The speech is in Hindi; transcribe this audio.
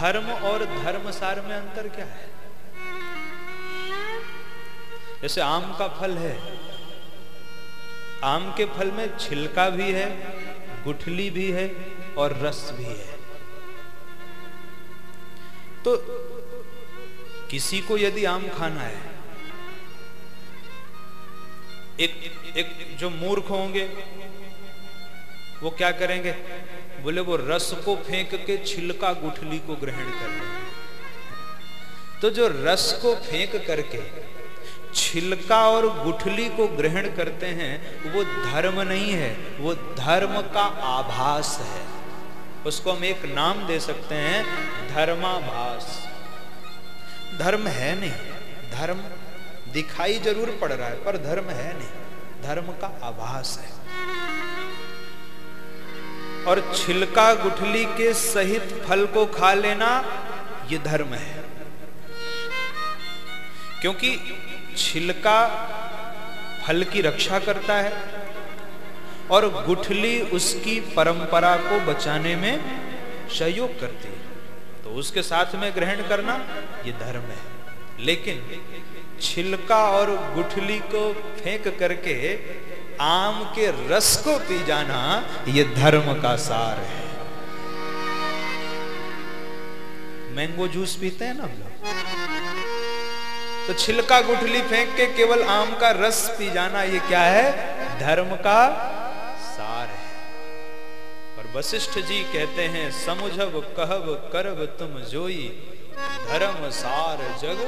धर्म और धर्मसार में अंतर क्या है? जैसे आम का फल है, आम के फल में छिलका भी है, गुठली भी है और रस भी है। तो किसी को यदि आम खाना है, एक एक जो मूर्ख होंगे, वो क्या करेंगे? बोले, वो रस को फेंक के छिलका गुठली को ग्रहण कर लेंगे तो जो रस को फेंक करके छिलका और गुठली को ग्रहण करते हैं, वो धर्म नहीं है, वो धर्म का आभास है। उसको हम एक नाम दे सकते हैं, धर्माभास। धर्म है नहीं, धर्म दिखाई ज़रूर पड़ रहा है, पर धर्म है नहीं, धर्म का आभास है। और छिलका गुठली के सहित फल को खा लेना ये धर्म है। क्योंकि छिलका फल की रक्षा करता है और गुठली उसकी परंपरा को बचाने में सहयोग करती है। तो उसके साथ में ग्रहण करना ये धर्म है। लेकिन छिलका और गुठली को फेंक करके आम के रस को पी जाना ये धर्म का सार है। मैंगो जूस पीते हैं ना हम लोग? तो छिलका गुठली फेंक के केवल आम का रस पी जाना ये क्या है? धर्म का सार है। और वशिष्ठ जी कहते हैं समुझब कहब करब तुम जोई, धर्म सार जग